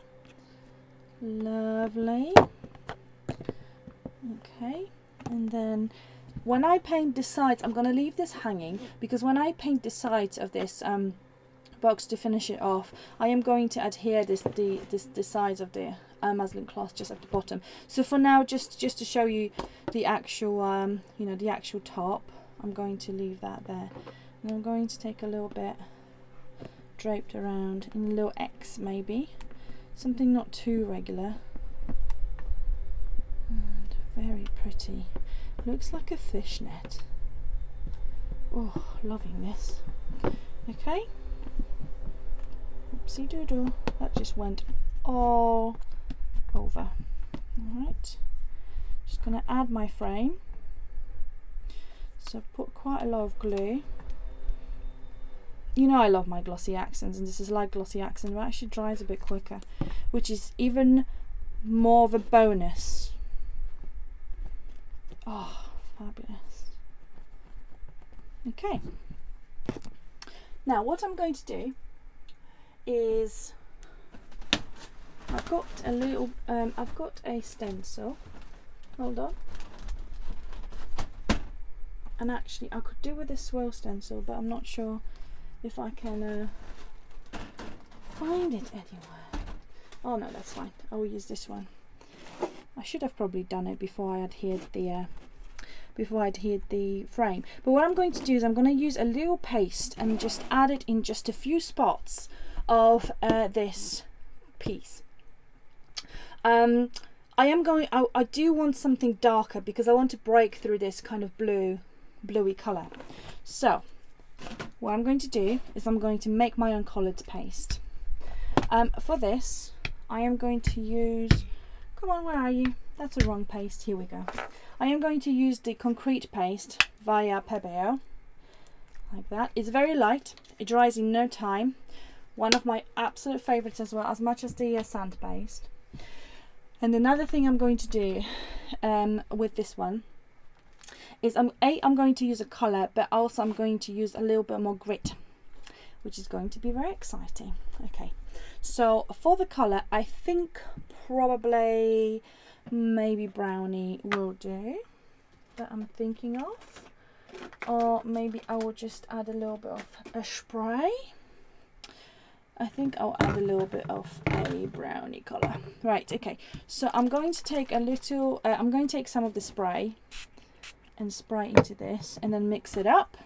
lovely okay and then when I paint the sides I'm going to leave this hanging because when I paint the sides of this um, box to finish it off I am going to adhere this the this the sides of the uh, muslin cloth just at the bottom so for now just just to show you the actual um, you know the actual top I'm going to leave that there. And I'm going to take a little bit draped around in a little X maybe. Something not too regular. And very pretty. Looks like a fishnet. Oh, loving this. Okay. Oopsie doodle. That just went all over. Alright. Just going to add my frame. So I've put quite a lot of glue. You know I love my glossy accents and this is like glossy accent but it actually dries a bit quicker which is even more of a bonus. Oh, fabulous. Okay. Now what I'm going to do is I've got a little um, I've got a stencil. Hold on. And actually I could do with a swirl stencil but I'm not sure if I can uh, find it anywhere. Oh no that's fine. I will use this one I should have probably done it before I adhered the uh, before I adhered the frame but what I'm going to do is I'm going to use a little paste and just add it in just a few spots of uh, this piece um, I am going I, I do want something darker because I want to break through this kind of blue bluey colour. So what I'm going to do is I'm going to make my own coloured paste. Um, for this I am going to use, come on where are you? That's a wrong paste, here we go. I am going to use the concrete paste via Pebeo. like that. It's very light. It dries in no time. One of my absolute favorites as well, as much as the uh, sand paste. And another thing I'm going to do um, with this one is I'm a I'm going to use a color, but also I'm going to use a little bit more grit, which is going to be very exciting. Okay, so for the color, I think probably maybe brownie will do that I'm thinking of. Or maybe I will just add a little bit of a spray. I think I'll add a little bit of a brownie color right okay. So I'm going to take a little uh, I'm going to take some of the spray and spray into this and then mix it up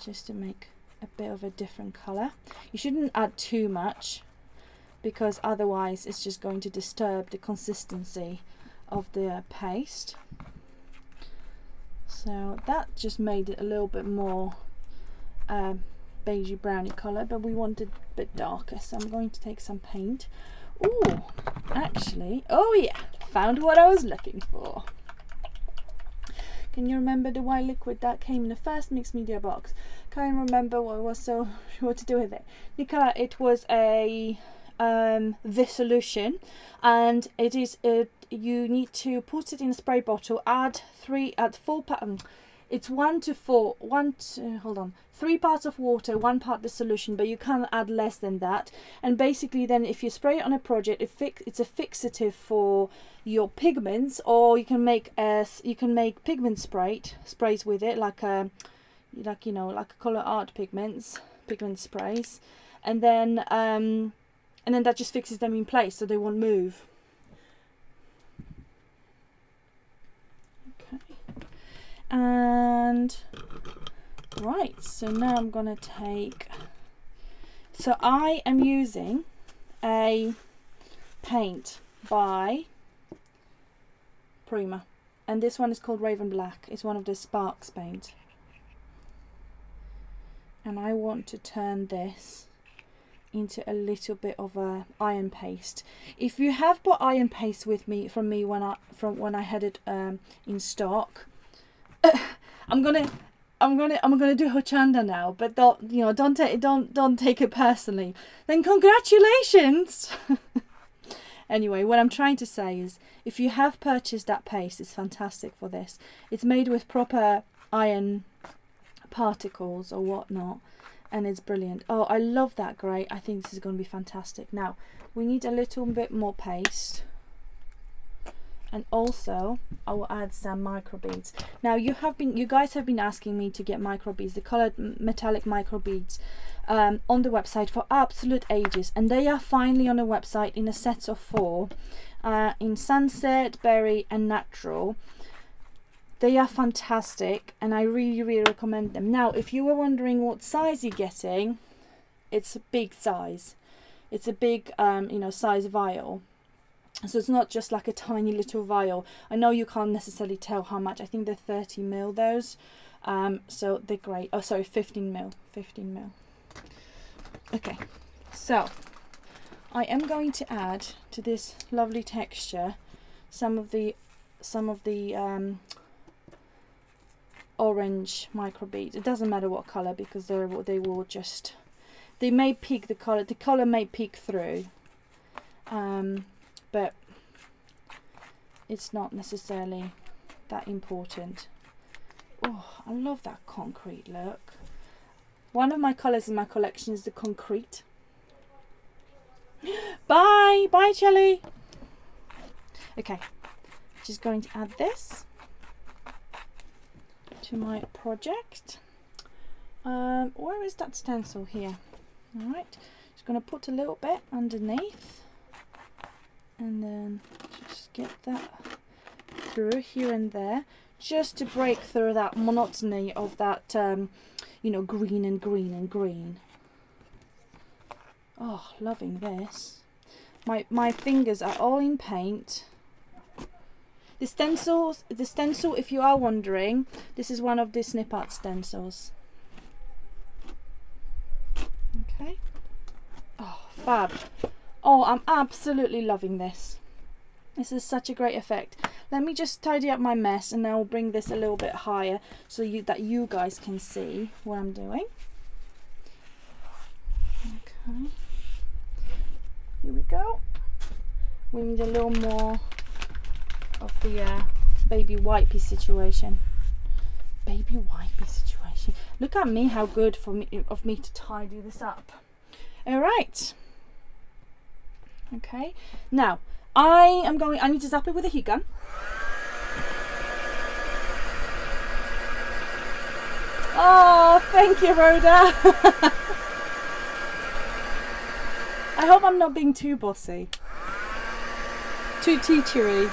just to make a bit of a different color you shouldn't add too much because otherwise it's just going to disturb the consistency of the paste. So that just made it a little bit more um, beigey browny colour but we wanted a bit darker so I'm going to take some paint. Oh actually oh yeah found what I was looking for can you remember the white liquid that came in the first mixed media box? Can't remember what was so what to do with it? Nicola it was a um, this solution and it is it you need to put it in a spray bottle add three add four um, it's one to four one to, hold on. Three parts of water one part the solution but you can't add less than that. And basically then if you spray it on a project it fix, it's a fixative for your pigments or you can make a you can make pigment spray sprays with it like a like you know like color art pigments pigment sprays. And then um and then that just fixes them in place so they won't move. Okay. And right, so now I'm to take, so I am using a paint by Prima and this one is called Raven Black. It's one of the Sparks paint. And I want to turn this into a little bit of a iron paste. If you have bought iron paste with me from me when I from when I had it um, in stock, I'm gonna I'm gonna I'm gonna do Hochanda now, but don't you know don't take don't don't take it personally. Then congratulations. anyway, what I'm trying to say is if you have purchased that paste, it's fantastic for this. It's made with proper iron particles or whatnot and it's brilliant. Oh, I love that grey. I think this is going to be fantastic. Now, we need a little bit more paste. And also, I will add some micro beads. Now, you have been, you guys have been asking me to get micro beads, the colored metallic micro beads, um, on the website for absolute ages, and they are finally on the website in a set of four, uh, in sunset, berry, and natural. They are fantastic and I really, really recommend them. Now, if you were wondering what size you're getting, it's a big size. It's a big, um, you know, size vial. So it's not just like a tiny little vial. I know you can't necessarily tell how much. I think they're 30 mil those. Um, so they're great. Oh, sorry, 15 mil. 15 mil. Okay, so I am going to add to this lovely texture some of the some of the um, orange micro beads. It doesn't matter what color because they're they will just they may peek the color. The color may peek through, um, but it's not necessarily that important. Oh, I love that concrete look. One of my colours in my collection is the concrete. Bye! Bye, Chelly! Okay, just going to add this to my project. Um, where is that stencil here? Alright, just going to put a little bit underneath and then just get that through here and there just to break through that monotony of that um, you know green and green and green oh loving this my my fingers are all in paint the stencils, the stencil, if you are wondering, this is one of the snip art stencils. Okay. Oh, fab. Oh, I'm absolutely loving this. This is such a great effect. Let me just tidy up my mess and I'll bring this a little bit higher so you that you guys can see what I'm doing. Okay. Here we go. We need a little more of the uh, baby wipey situation. Baby wipey situation. Look at me, how good for me of me to tidy this up. All right. Okay. Now I am going. I need to zap it with a heat gun. Oh, thank you, Rhoda. I hope I'm not being too bossy, too teachery.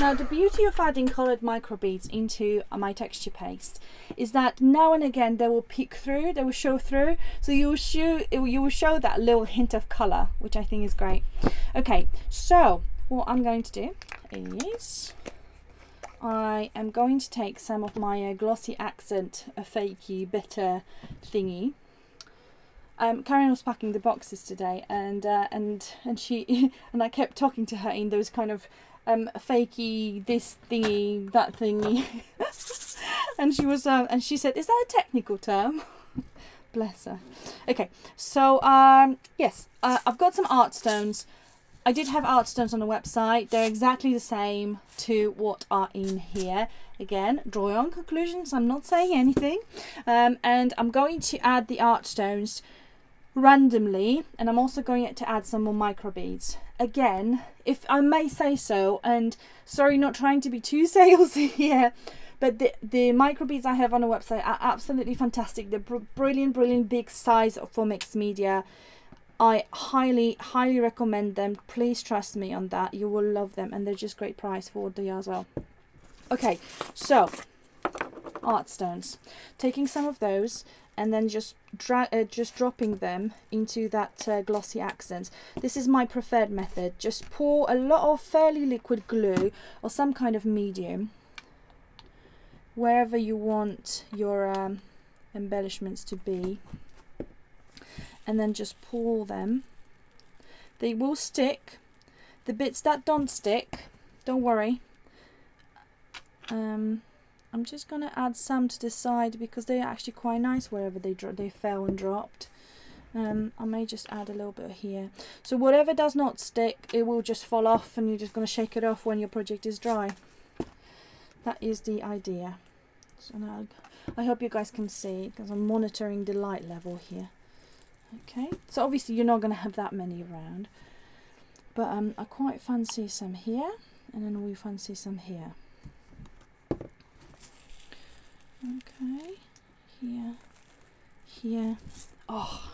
Now the beauty of adding coloured microbeads into my texture paste is that now and again they will peek through, they will show through, so you will show you will show that little hint of colour, which I think is great. Okay, so what I'm going to do is I am going to take some of my uh, glossy accent, a fakey bitter thingy. Um, Karen was packing the boxes today, and uh, and and she and I kept talking to her in those kind of um fakey this thingy that thingy. And she was um and she said is that a technical term? Bless her. Okay so um yes uh, i've got some art stones. I did have art stones on the website. They're exactly the same to what are in here. Again draw your own conclusions. I'm not saying anything. Um, and i'm going to add the art stones randomly and I'm also going to add some more micro beads again if I may say so and sorry not trying to be too salesy here but the the micro beads I have on a website are absolutely fantastic. They're br brilliant brilliant big size for mixed media. I highly highly recommend them. Please trust me on that. You will love them and they're just great price for what they are as well. Okay so art stones taking some of those and then just uh, just dropping them into that uh, glossy accent. This is my preferred method. Just pour a lot of fairly liquid glue or some kind of medium wherever you want your um, embellishments to be and then just pour them. They will stick. The bits that don't stick, don't worry. Um, I'm just going to add some to the side because they're actually quite nice wherever they they fell and dropped. Um, I may just add a little bit here. So whatever does not stick, it will just fall off and you're just going to shake it off when your project is dry. That is the idea. So now I hope you guys can see because I'm monitoring the light level here. Okay, so obviously you're not going to have that many around. But um, I quite fancy some here and then we fancy some here. Okay, here, here. Oh,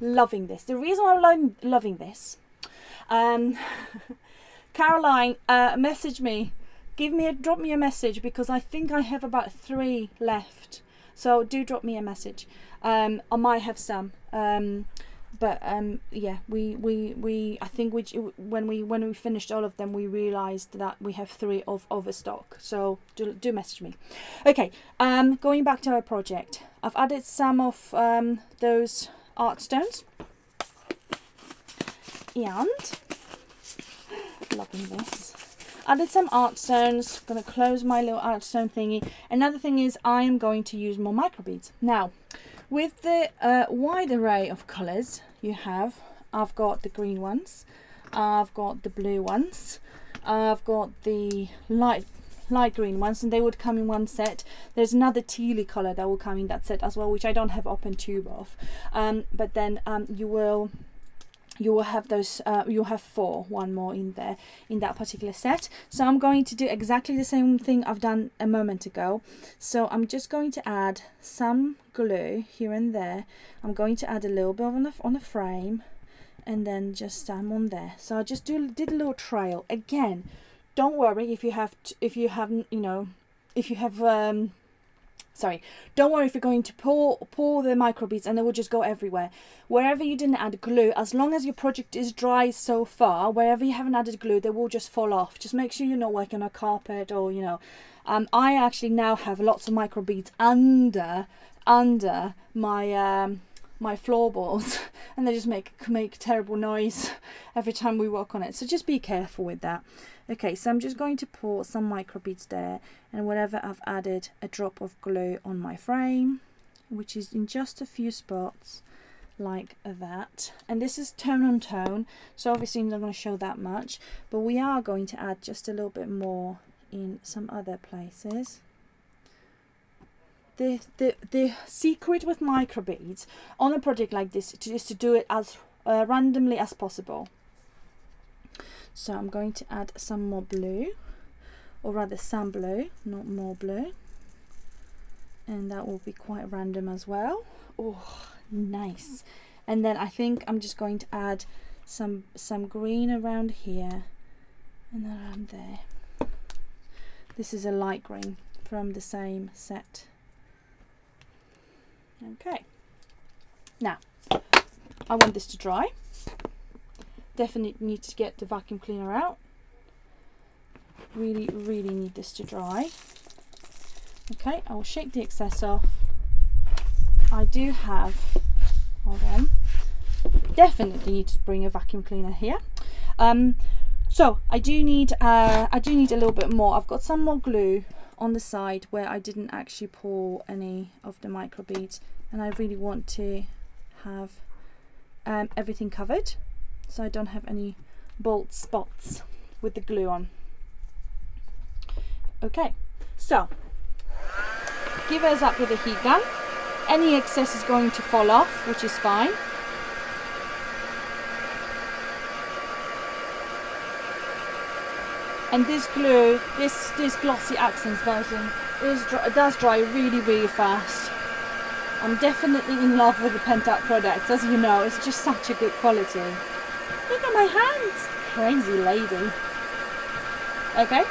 loving this. The reason I'm lo loving this, um, Caroline uh, messaged me, give me a drop me a message because I think I have about three left. So do drop me a message. Um, I might have some. Um, but um, yeah, we, we, we I think we, when we when we finished all of them, we realised that we have three of overstock. So do, do message me. Okay, um, going back to our project, I've added some of um, those art stones, and loving this. Added some art stones. Gonna close my little art stone thingy. Another thing is I am going to use more microbeads now. With the uh, wide array of colours you have, I've got the green ones, I've got the blue ones, I've got the light light green ones and they would come in one set. There's another tealy color that will come in that set as well which I don't have open tube of. Um, but then um, you will you will have those uh, you'll have four one more in there in that particular set. So I'm going to do exactly the same thing I've done a moment ago. So I'm just going to add some glue here and there. I'm going to add a little bit on the, on the frame and then just um, on there. So I just do did a little trail again don't worry if you have if you haven't you know if you have um, sorry. Don't worry if you're going to pour pour the microbeads and they will just go everywhere. Wherever you didn't add glue as long as your project is dry so far wherever you haven't added glue they will just fall off. Just make sure you're not working on a carpet or you know. Um, I actually now have lots of microbeads under under my um, my floorboards and they just make make terrible noise every time we walk on it. So just be careful with that. Okay so I'm just going to pour some microbeads there and whatever I've added a drop of glue on my frame which is in just a few spots like that. And this is tone on tone so obviously I'm not going to show that much but we are going to add just a little bit more in some other places the, the, the secret with microbeads on a project like this is to do it as uh, randomly as possible. So I'm going to add some more blue, or rather some blue, not more blue. And that will be quite random as well. Oh, nice. And then I think I'm just going to add some some green around here and around there. This is a light green from the same set. Okay. Now, I want this to dry. Definitely need to get the vacuum cleaner out. Really, really need this to dry. Okay, I will shake the excess off. I do have, hold on, definitely need to bring a vacuum cleaner here. Um, so I do need, uh, I do need a little bit more. I've got some more glue on the side where I didn't actually pour any of the micro beads and I really want to have um, everything covered so I don't have any bolt spots with the glue on. Okay, so give us up with a heat gun. Any excess is going to fall off, which is fine. And this glue this this glossy accents version is does dry really really fast. I'm definitely in love with the Pentart products as you know it's just such a good quality. Look at my hands. Crazy lady. Okay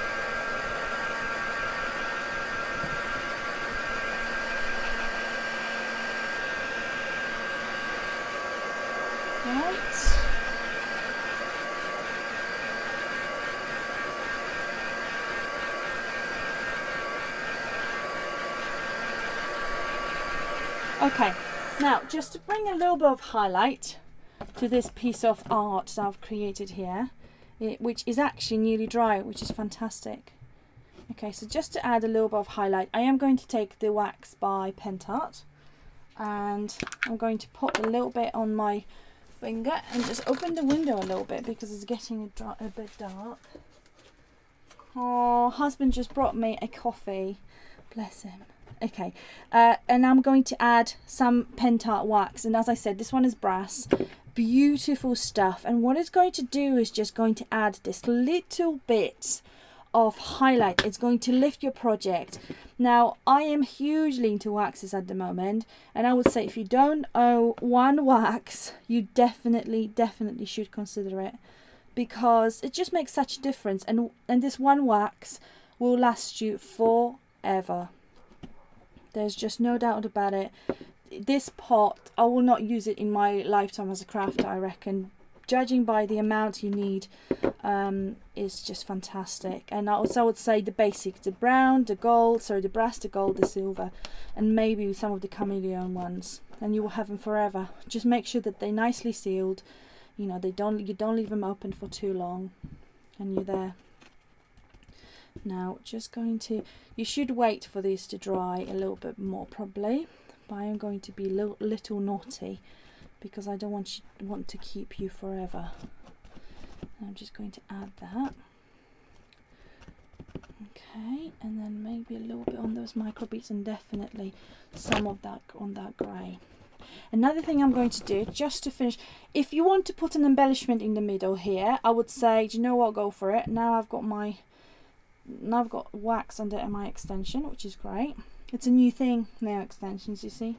Okay, now just to bring a little bit of highlight to this piece of art that I've created here, it, which is actually nearly dry, which is fantastic. Okay, so just to add a little bit of highlight, I am going to take the wax by Pentart and I'm going to put a little bit on my finger and just open the window a little bit because it's getting a, a bit dark. Oh, husband just brought me a coffee. Bless him okay. Uh, and I'm going to add some Pentart wax. And as I said this one is brass. Beautiful stuff. And what it's going to do is just going to add this little bit of highlight. It's going to lift your project. Now I am hugely into waxes at the moment. And I would say if you don't own one wax you definitely definitely should consider it. Because it just makes such a difference. And and this one wax will last you forever there's just no doubt about it. This pot, I will not use it in my lifetime as a crafter, I reckon. Judging by the amount you need, um, is just fantastic. And I also would say the basic, the brown, the gold, sorry, the brass, the gold, the silver, and maybe some of the chameleon ones. And you will have them forever. Just make sure that they're nicely sealed. You know, they don't you don't leave them open for too long, and you're there. Now just going to, you should wait for these to dry a little bit more probably, but I am going to be a little, little naughty because I don't want, you, want to keep you forever. I'm just going to add that. Okay, and then maybe a little bit on those micro beads and definitely some of that on that grey. Another thing I'm going to do, just to finish, if you want to put an embellishment in the middle here, I would say, do you know what, go for it. Now I've got my now I've got wax under my extension which is great. It's a new thing nail extensions you see.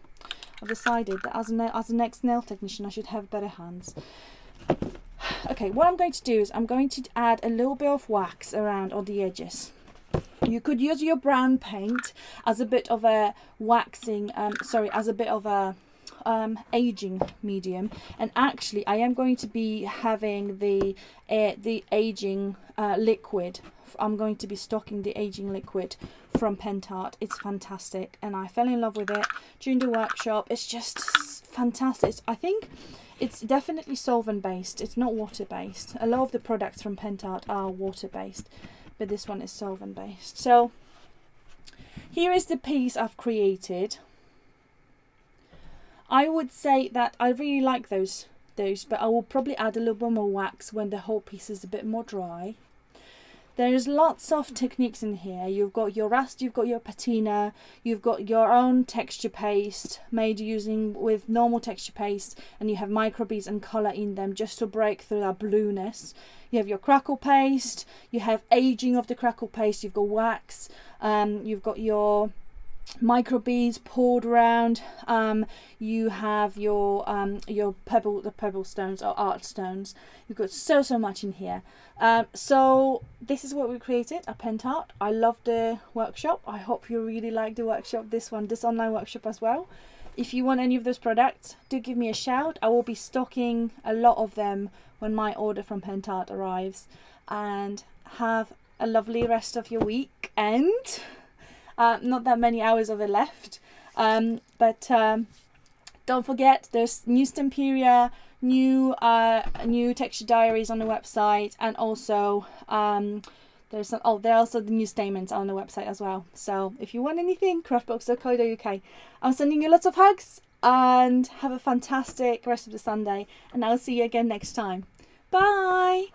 I've decided that as a, as a next nail technician I should have better hands. Okay what I'm going to do is I'm going to add a little bit of wax around on the edges. You could use your brown paint as a bit of a waxing um sorry as a bit of a um, aging medium. And actually I am going to be having the uh, the aging uh, liquid I'm going to be stocking the aging liquid from Pentart. It's fantastic and I fell in love with it during the workshop. It's just fantastic. I think it's definitely solvent based it's not water based a lot of the products from Pentart are water based but this one is solvent based so here is the piece I've created. I would say that I really like those those, but I will probably add a little bit more wax when the whole piece is a bit more dry. There's lots of techniques in here. You've got your rust, you've got your patina, you've got your own texture paste made using with normal texture paste, and you have microbeads and color in them just to break through that blueness. You have your crackle paste, you have aging of the crackle paste, you've got wax, um, you've got your microbeads poured around um, you have your um, your pebble the pebble stones or art stones. You've got so so much in here. Um, so this is what we created a Pentart I love the workshop. I hope you really like the workshop this one this online workshop as well. If you want any of those products do give me a shout. I will be stocking a lot of them when my order from Pentart arrives. And have a lovely rest of your week and uh, not that many hours of it left. Um, but um, don't forget, there's new Stamperia, new uh, new texture diaries on the website, and also um, there's some, oh there are also the new statements on the website as well. So if you want anything, craftbox.co.uk. I'm sending you lots of hugs and have a fantastic rest of the Sunday, and I'll see you again next time. Bye.